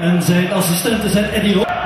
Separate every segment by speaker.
Speaker 1: En zijn assistenten zijn Eddie Ro-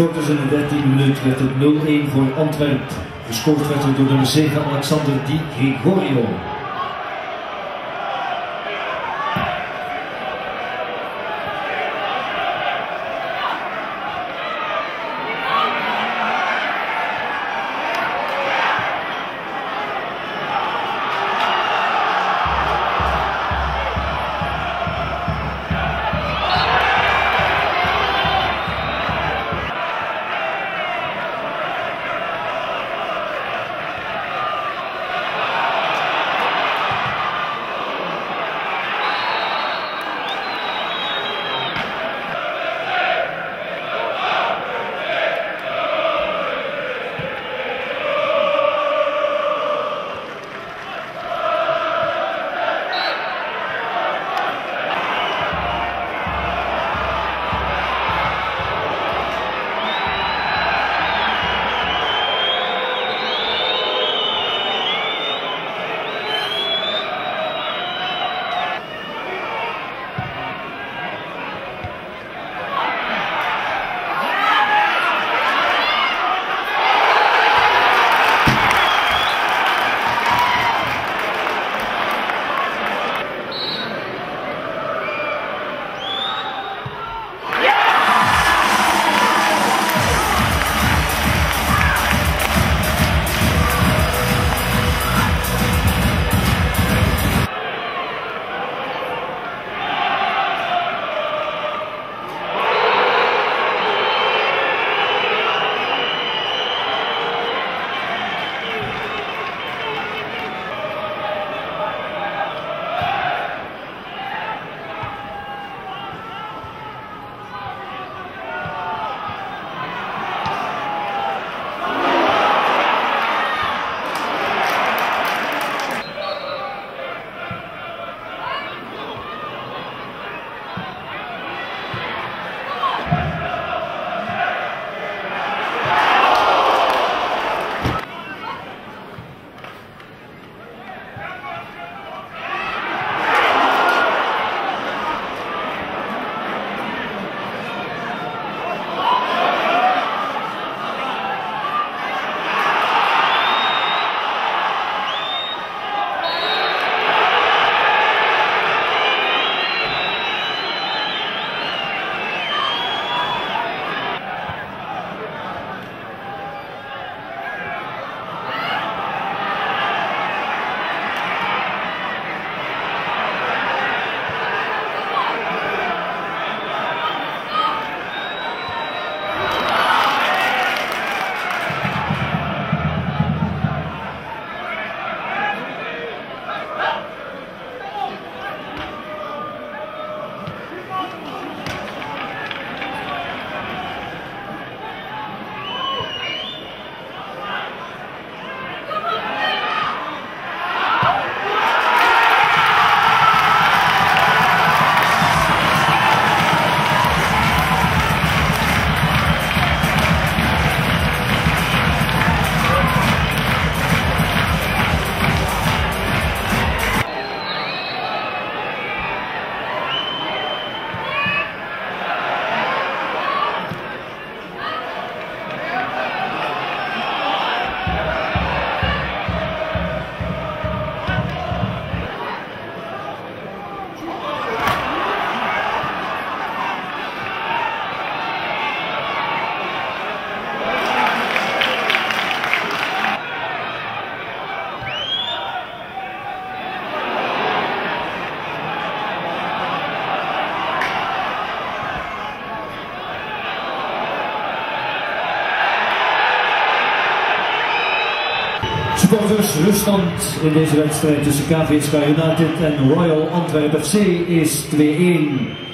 Speaker 1: Supporters in de 13 minuut werd het 0-1 voor Antwerp. Gescoord werd er door de Zega Alexander Di Gregorio. In deze wedstrijd tussen KVSK United en Royal Antwerp FC is 2-1.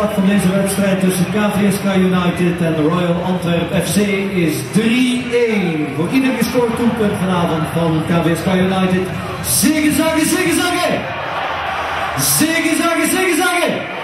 Speaker 1: Eindslag van deze wedstrijd tussen KVSK United en Royal Antwerp FC is 3-1. Voor ieder gescoord doelpunt vanavond van KVSK United. Zigezaggen, zigezaggen! Zigezaggen, zigezaggen!